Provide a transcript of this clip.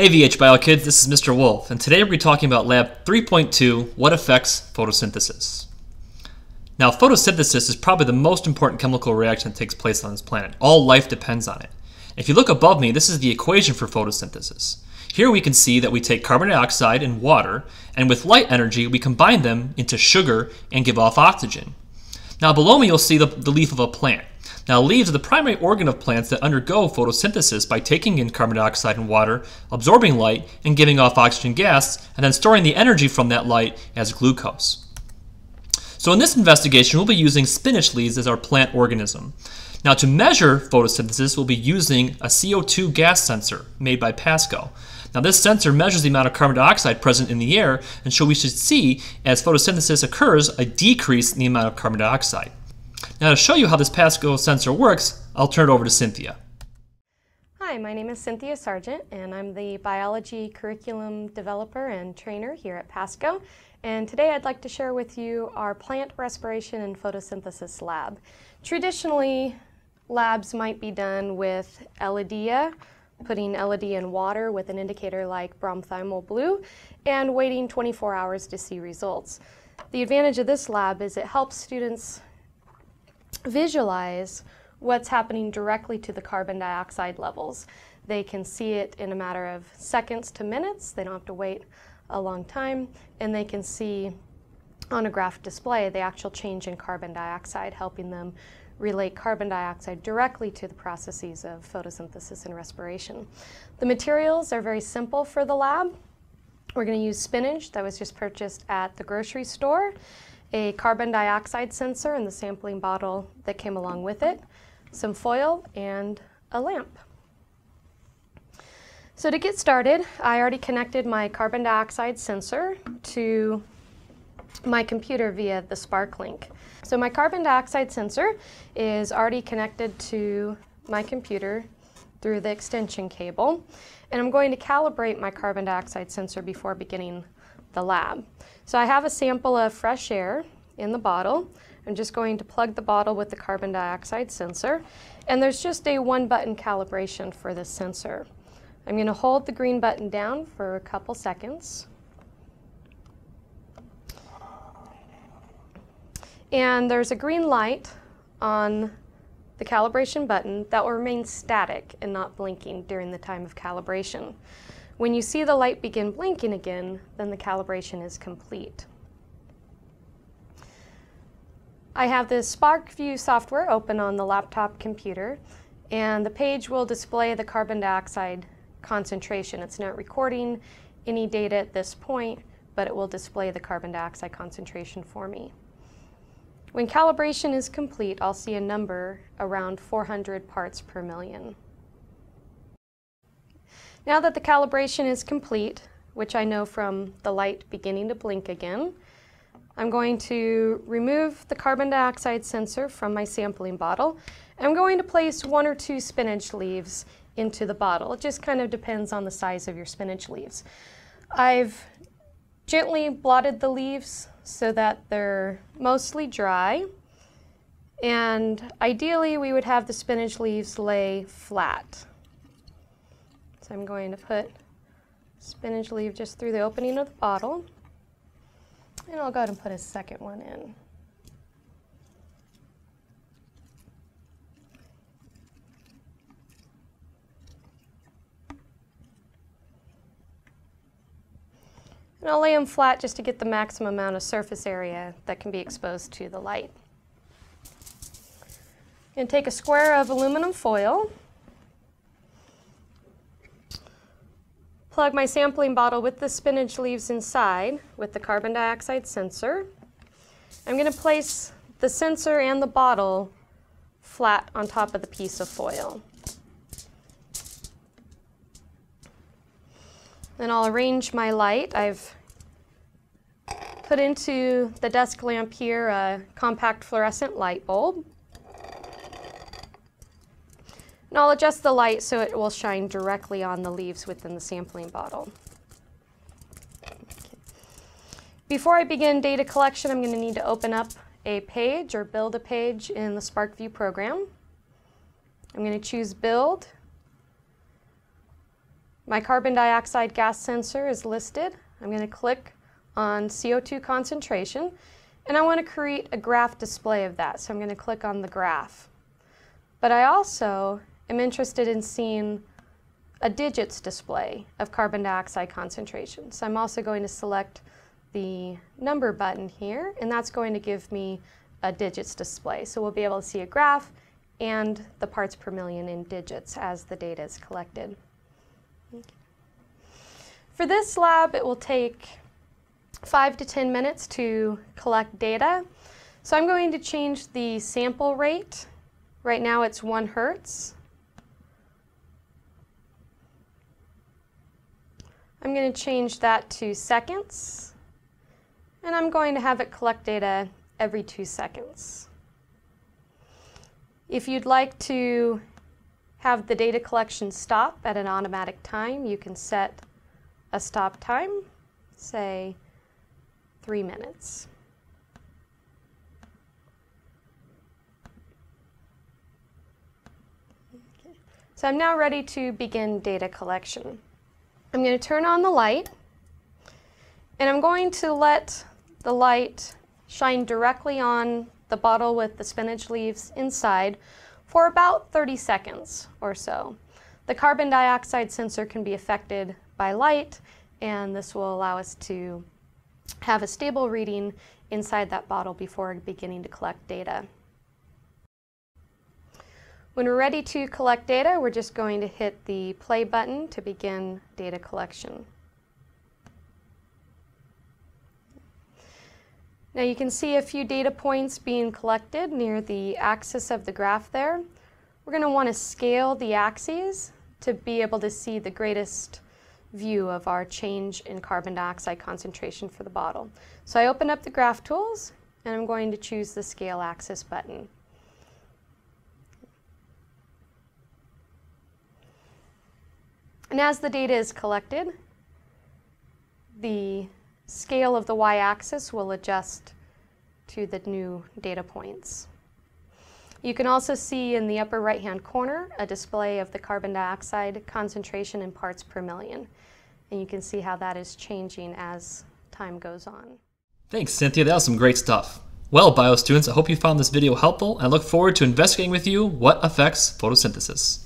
Hey VH Bio kids, this is Mr. Wolf, and today we're talking about Lab 3.2, What Affects Photosynthesis. Now, photosynthesis is probably the most important chemical reaction that takes place on this planet. All life depends on it. If you look above me, this is the equation for photosynthesis. Here we can see that we take carbon dioxide and water, and with light energy, we combine them into sugar and give off oxygen. Now below me, you'll see the, the leaf of a plant. Now, leaves are the primary organ of plants that undergo photosynthesis by taking in carbon dioxide and water, absorbing light, and giving off oxygen gas, and then storing the energy from that light as glucose. So in this investigation, we'll be using spinach leaves as our plant organism. Now to measure photosynthesis, we'll be using a CO2 gas sensor made by Pasco. Now this sensor measures the amount of carbon dioxide present in the air, and so we should see, as photosynthesis occurs, a decrease in the amount of carbon dioxide. Now to show you how this Pasco sensor works, I'll turn it over to Cynthia. Hi, my name is Cynthia Sargent and I'm the biology curriculum developer and trainer here at Pasco. And today I'd like to share with you our plant respiration and photosynthesis lab. Traditionally, labs might be done with Elodea, putting Elodea in water with an indicator like bromthymol blue, and waiting 24 hours to see results. The advantage of this lab is it helps students visualize what's happening directly to the carbon dioxide levels. They can see it in a matter of seconds to minutes. They don't have to wait a long time. And they can see on a graph display the actual change in carbon dioxide, helping them relate carbon dioxide directly to the processes of photosynthesis and respiration. The materials are very simple for the lab. We're going to use spinach that was just purchased at the grocery store a carbon dioxide sensor in the sampling bottle that came along with it, some foil, and a lamp. So to get started, I already connected my carbon dioxide sensor to my computer via the SPARKlink. So my carbon dioxide sensor is already connected to my computer through the extension cable, and I'm going to calibrate my carbon dioxide sensor before beginning the lab. So I have a sample of fresh air in the bottle. I'm just going to plug the bottle with the carbon dioxide sensor. And there's just a one button calibration for this sensor. I'm going to hold the green button down for a couple seconds. And there's a green light on the calibration button that will remain static and not blinking during the time of calibration. When you see the light begin blinking again, then the calibration is complete. I have this SPARKvue software open on the laptop computer, and the page will display the carbon dioxide concentration. It's not recording any data at this point, but it will display the carbon dioxide concentration for me. When calibration is complete, I'll see a number around 400 parts per million. Now that the calibration is complete, which I know from the light beginning to blink again, I'm going to remove the carbon dioxide sensor from my sampling bottle. I'm going to place one or two spinach leaves into the bottle. It just kind of depends on the size of your spinach leaves. I've gently blotted the leaves so that they're mostly dry. And ideally, we would have the spinach leaves lay flat. So I'm going to put spinach leaf just through the opening of the bottle. And I'll go ahead and put a second one in. And I'll lay them flat just to get the maximum amount of surface area that can be exposed to the light. And take a square of aluminum foil plug my sampling bottle with the spinach leaves inside with the carbon dioxide sensor. I'm going to place the sensor and the bottle flat on top of the piece of foil. Then I'll arrange my light. I've put into the desk lamp here a compact fluorescent light bulb. And I'll adjust the light so it will shine directly on the leaves within the sampling bottle. Before I begin data collection, I'm going to need to open up a page or build a page in the SPARKvue program. I'm going to choose Build. My carbon dioxide gas sensor is listed. I'm going to click on CO2 concentration and I want to create a graph display of that. So I'm going to click on the graph. But I also am interested in seeing a digits display of carbon dioxide concentration. So I'm also going to select the number button here, and that's going to give me a digits display. So we'll be able to see a graph and the parts per million in digits as the data is collected. For this lab, it will take five to 10 minutes to collect data. So I'm going to change the sample rate. Right now it's one hertz. I'm going to change that to seconds. And I'm going to have it collect data every two seconds. If you'd like to have the data collection stop at an automatic time, you can set a stop time, say three minutes. So I'm now ready to begin data collection. I'm going to turn on the light and I'm going to let the light shine directly on the bottle with the spinach leaves inside for about 30 seconds or so. The carbon dioxide sensor can be affected by light and this will allow us to have a stable reading inside that bottle before beginning to collect data. When we're ready to collect data, we're just going to hit the play button to begin data collection. Now you can see a few data points being collected near the axis of the graph there. We're going to want to scale the axes to be able to see the greatest view of our change in carbon dioxide concentration for the bottle. So I open up the graph tools and I'm going to choose the scale axis button. And as the data is collected, the scale of the y-axis will adjust to the new data points. You can also see in the upper right-hand corner a display of the carbon dioxide concentration in parts per million. And you can see how that is changing as time goes on. Thanks, Cynthia. That was some great stuff. Well, bio students, I hope you found this video helpful and look forward to investigating with you what affects photosynthesis.